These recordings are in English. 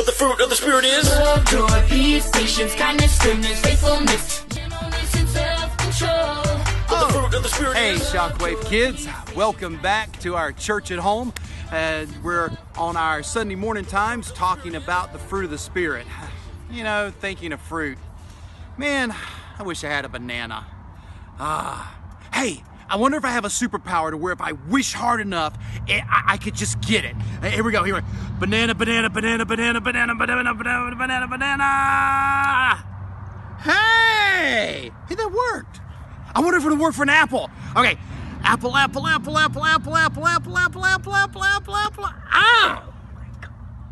But the fruit of the Spirit is love, joy, peace, patience, kindness, goodness, faithfulness, gentleness, and self-control. But the fruit of the Spirit Hey, is Shockwave kids, welcome back to our church at home. And we're on our Sunday morning times talking about the fruit of the Spirit. You know, thinking of fruit. Man, I wish I had a banana. Ah, hey, I wonder if I have a superpower to where if I wish hard enough, it, I, I could just get it. Here we go. Here we go. Banana, banana, banana, banana, banana, banana, banana, banana, banana. Hey, hey, that worked. I wonder if it'll work for an apple. Okay, apple, apple, apple, apple, apple, apple, apple, apple, apple, apple, apple, apple. Ow!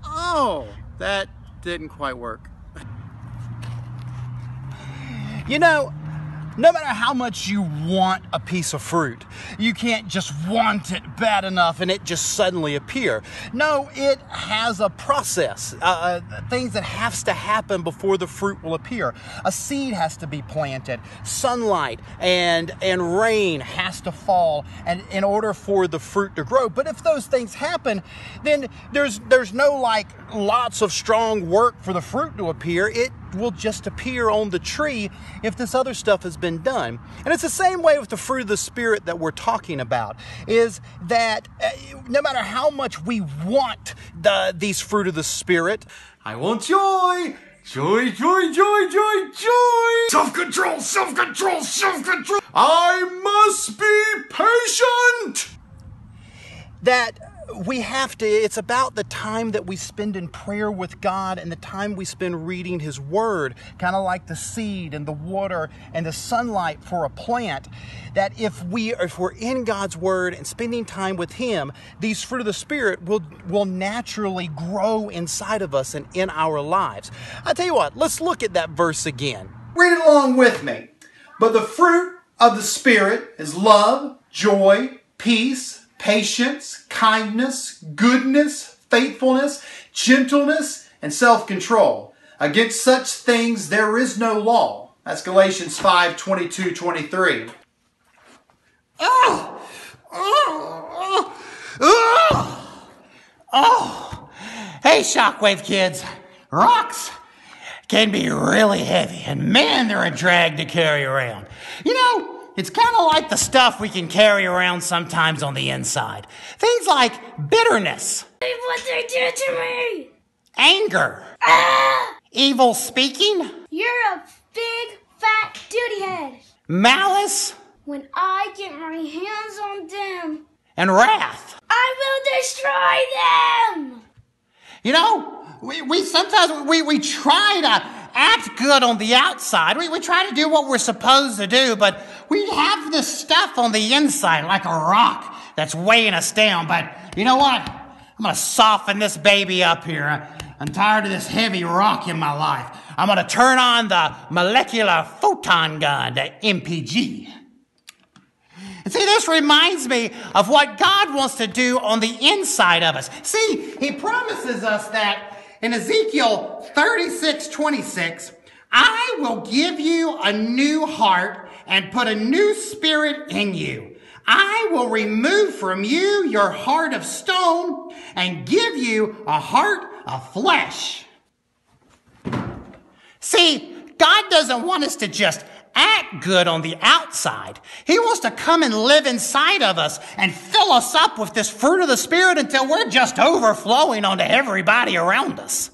Oh, that didn't quite work. You know, no matter how much you want a piece of fruit, you can't just want it bad enough and it just suddenly appear. No, it has a process, uh, uh, things that has to happen before the fruit will appear. A seed has to be planted, sunlight and and rain has to fall, and in order for the fruit to grow. But if those things happen, then there's there's no like lots of strong work for the fruit to appear. It will just appear on the tree if this other stuff has been done. And it's the same way with the fruit of the Spirit that we're talking about, is that uh, no matter how much we want the, these fruit of the Spirit, I want joy, joy, joy, joy, joy, joy, self control, self control, self control. I must be patient that we have to it's about the time that we spend in prayer with God and the time we spend reading his word kind of like the seed and the water and the sunlight for a plant that if we if we're in God's word and spending time with him these fruit of the spirit will will naturally grow inside of us and in our lives. I tell you what let's look at that verse again. Read it along with me. But the fruit of the Spirit is love, joy, peace, patience, kindness, goodness, faithfulness, gentleness, and self control. Against such things there is no law. That's Galatians 5 22 23. Oh! Oh! Oh! Oh! Hey, Shockwave kids, rocks can be really heavy, and man, they're a drag to carry around. You know, it's kind of like the stuff we can carry around sometimes on the inside. Things like bitterness, what they did to me! anger, Ah! evil speaking, You're a big, fat duty head. malice, When I get my hands on them, and wrath. I will destroy them! You know, we, we sometimes we, we try to act good on the outside. We, we try to do what we're supposed to do, but we have this stuff on the inside like a rock that's weighing us down. But you know what? I'm going to soften this baby up here. I'm tired of this heavy rock in my life. I'm going to turn on the molecular photon gun, the MPG. See, this reminds me of what God wants to do on the inside of us. See, He promises us that in Ezekiel 36 26, I will give you a new heart and put a new spirit in you. I will remove from you your heart of stone and give you a heart of flesh. See, God doesn't want us to just act good on the outside. He wants to come and live inside of us and fill us up with this fruit of the Spirit until we're just overflowing onto everybody around us.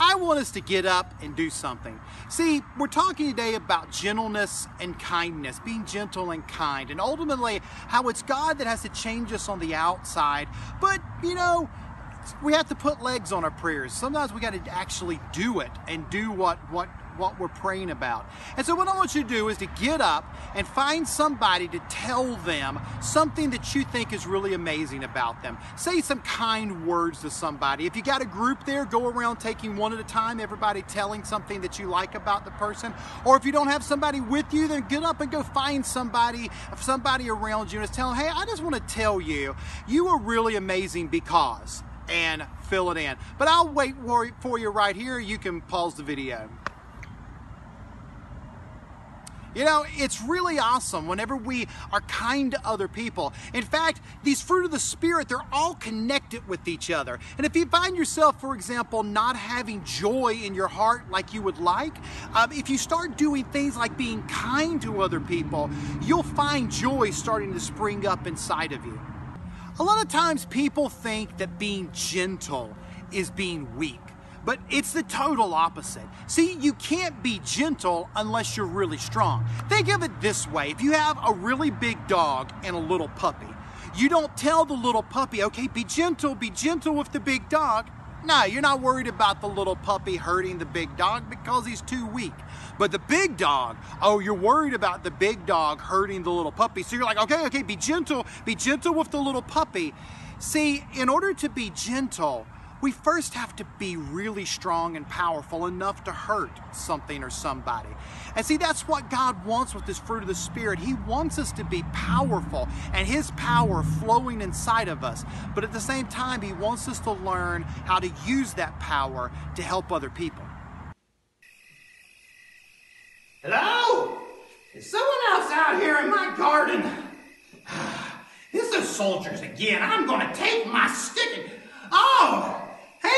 I want us to get up and do something. See, we're talking today about gentleness and kindness, being gentle and kind, and ultimately how it's God that has to change us on the outside. But, you know, we have to put legs on our prayers. Sometimes we got to actually do it and do what what what we're praying about. And so what I want you to do is to get up and find somebody to tell them something that you think is really amazing about them. Say some kind words to somebody. If you got a group there, go around taking one at a time, everybody telling something that you like about the person. Or if you don't have somebody with you, then get up and go find somebody somebody around you and tell them, "Hey, I just want to tell you, you are really amazing because." And fill it in. But I'll wait for you right here. You can pause the video. You know, it's really awesome whenever we are kind to other people. In fact, these fruit of the Spirit, they're all connected with each other. And if you find yourself, for example, not having joy in your heart like you would like, um, if you start doing things like being kind to other people, you'll find joy starting to spring up inside of you. A lot of times people think that being gentle is being weak. But it's the total opposite. See, you can't be gentle unless you're really strong. Think of it this way if you have a really big dog and a little puppy, you don't tell the little puppy, okay, be gentle, be gentle with the big dog. No, you're not worried about the little puppy hurting the big dog because he's too weak. But the big dog, oh, you're worried about the big dog hurting the little puppy. So you're like, okay, okay, be gentle, be gentle with the little puppy. See, in order to be gentle, we first have to be really strong and powerful enough to hurt something or somebody. And see, that's what God wants with this fruit of the Spirit. He wants us to be powerful and His power flowing inside of us. But at the same time, He wants us to learn how to use that power to help other people. Hello? Is someone else out here in my garden? This is soldiers again. I'm gonna take my stick and. Oh!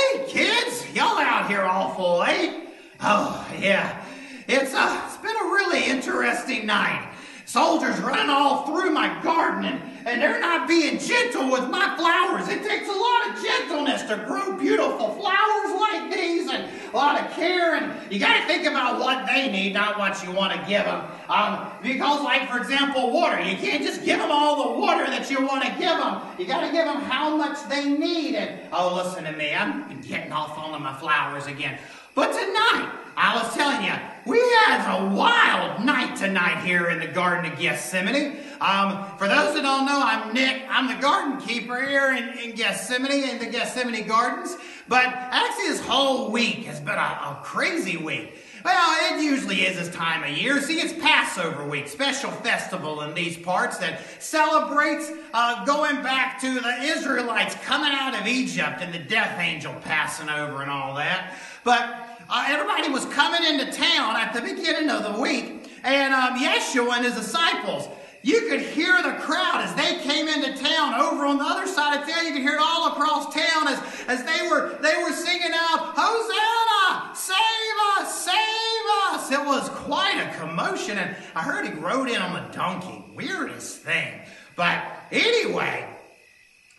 Hey, kids! Y'all out here awful late? Oh, yeah. It's, uh, it's been a really interesting night. Soldiers running all through my garden and, and they're not being gentle with my flowers. It takes a lot of gentleness to grow beautiful flowers like these and a lot of care. And you got to think about what they need, not what you want to give them. Um, because, like, for example, water. You can't just give them all the water that you want to give them. You got to give them how much they need. And, oh, listen to me. I'm getting off on my flowers again. But tonight, I was telling you, we had a wild night tonight here in the Garden of Gethsemane. Um, for those that don't know, I'm Nick. I'm the garden keeper here in, in Gethsemane, in the Gethsemane Gardens. But actually, this whole week has been a, a crazy week. Well, it usually is this time of year. See, it's Passover week, special festival in these parts that celebrates uh, going back to the Israelites coming out of Egypt and the death angel passing over and all that. But uh, everybody was coming into town at the beginning of the week, and um, Yeshua and his disciples, you could hear the crowd as they came into town over on the other side of town. You could hear it all across town as, as they were they were singing out, Hosanna! Save us! Save us! It was quite a commotion, and I heard he rode in on a donkey. Weirdest thing. But anyway,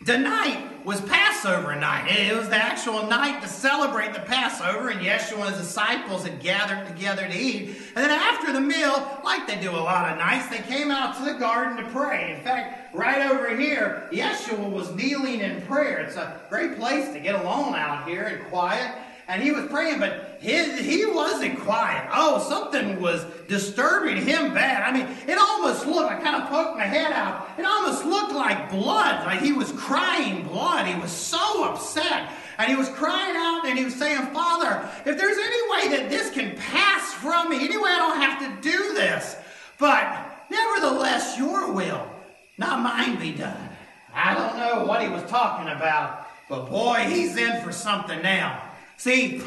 Tonight was Passover night. It was the actual night to celebrate the Passover, and Yeshua and his disciples had gathered together to eat. And then after the meal, like they do a lot of nights, they came out to the garden to pray. In fact, right over here, Yeshua was kneeling in prayer. It's a great place to get alone out here and quiet and he was praying, but his, he wasn't quiet. Oh, something was disturbing him bad. I mean, it almost looked, I kind of poked my head out, it almost looked like blood, like he was crying blood. He was so upset. And he was crying out and he was saying, Father, if there's any way that this can pass from me, any way I don't have to do this, but nevertheless, your will, not mine be done. I don't know what he was talking about, but boy, he's in for something now. See,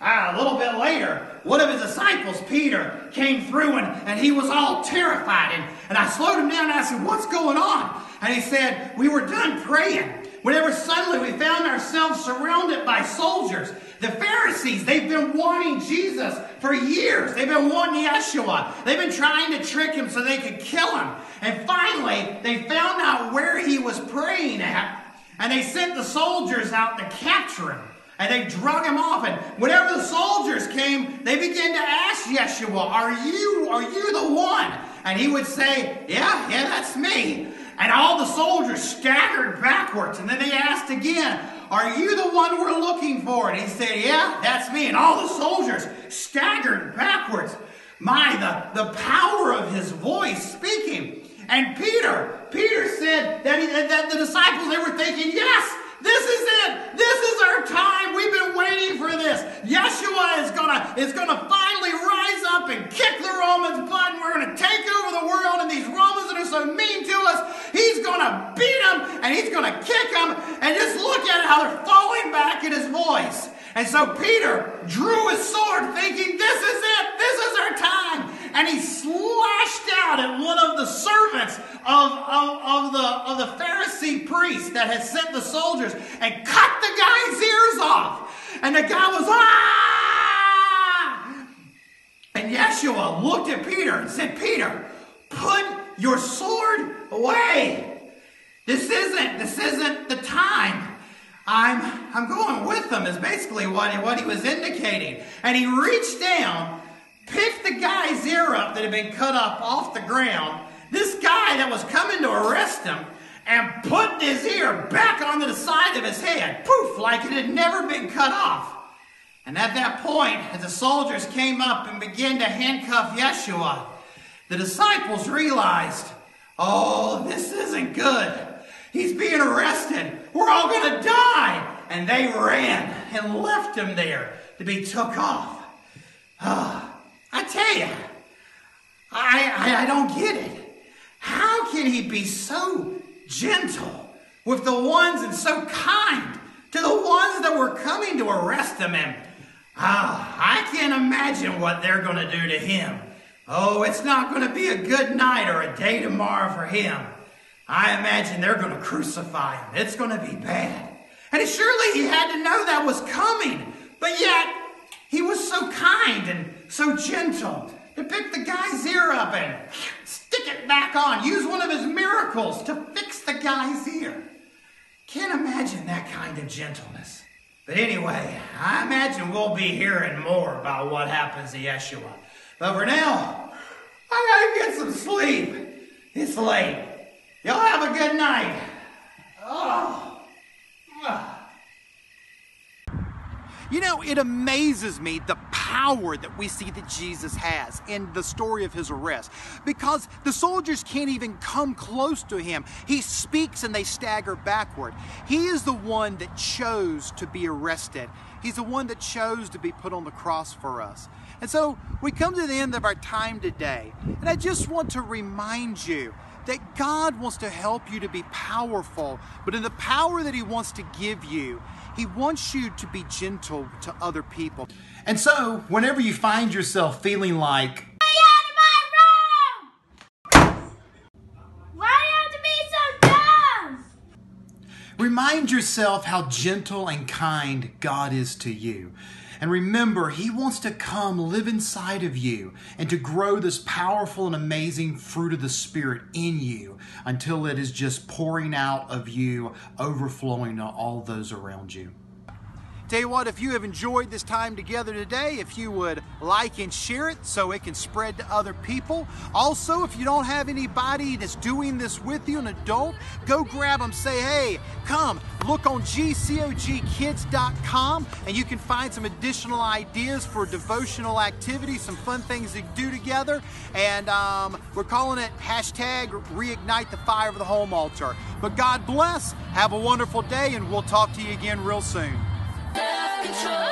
uh, a little bit later, one of his disciples, Peter, came through and, and he was all terrified. And, and I slowed him down and I said, What's going on? And he said, We were done praying. Whenever suddenly we found ourselves surrounded by soldiers. The Pharisees, they've been wanting Jesus for years. They've been wanting Yeshua. They've been trying to trick him so they could kill him. And finally, they found out where he was praying at, and they sent the soldiers out to capture him. And they drug him off. And whenever the soldiers came, they began to ask Yeshua, Are you, are you the one? And he would say, Yeah, yeah, that's me. And all the soldiers staggered backwards. And then they asked again, Are you the one we're looking for? And he said, Yeah, that's me. And all the soldiers staggered backwards. My, the, the power of his voice speaking. And Peter, Peter said that, he, that the disciples, they were thinking, Yes, this is it. This is our time. We've been waiting for this. Yeshua is gonna is gonna finally rise up and kick the Romans' butt, and we're gonna take over the world. And these Romans that are so mean to us, he's gonna beat them and he's gonna kick them. And just look at how they're falling back in his voice. And so Peter drew his sword, thinking, This is it. This is our time. And he slashed out at one of the servants of, of, of, the, of the Pharisee priest that had sent the soldiers and cut the guy's ears off. And the guy was, ah! And Yeshua looked at Peter and said, Peter, put your sword away. This isn't, this isn't the time. I'm, I'm going with them is basically what what he was indicating. And he reached down, picked the guy's ear up that had been cut up off the ground, this guy that was coming to arrest him, and put his ear back onto the side of his head, poof, like it had never been cut off. And at that point, as the soldiers came up and began to handcuff Yeshua, the disciples realized, oh, this isn't good. He's being arrested. We're all going to die. And they ran and left him there to be took off. Uh, I tell you, I, I, I don't get it. How can he be so gentle with the ones and so kind to the ones that were coming to arrest him? And ah, I can't imagine what they're going to do to him. Oh, it's not going to be a good night or a day tomorrow for him. I imagine they're going to crucify him. It's going to be bad. And surely he had to know that was coming. But yet, he was so kind and so gentle to pick the guy's ear up and stick it back on. Use one of his miracles to fix the guy's ear. Can't imagine that kind of gentleness. But anyway, I imagine we'll be hearing more about what happens to Yeshua. But for now, I gotta get some sleep. It's late. Y'all have a good night. Oh. You know, it amazes me the power that we see that Jesus has in the story of his arrest because the soldiers can't even come close to him. He speaks and they stagger backward. He is the one that chose to be arrested, he's the one that chose to be put on the cross for us. And so we come to the end of our time today, and I just want to remind you that God wants to help you to be powerful, but in the power that He wants to give you, He wants you to be gentle to other people. And so, whenever you find yourself feeling like, Remind yourself how gentle and kind God is to you. And remember, He wants to come live inside of you and to grow this powerful and amazing fruit of the Spirit in you until it is just pouring out of you, overflowing to all those around you. Tell you what, if you have enjoyed this time together today, if you would like and share it so it can spread to other people. Also, if you don't have anybody that's doing this with you, an adult, go grab them. Say, hey, come look on gcogkids.com and you can find some additional ideas for devotional activities, some fun things to do together. And um, we're calling it hashtag reignite the fire of the home altar. But God bless. Have a wonderful day, and we'll talk to you again real soon control.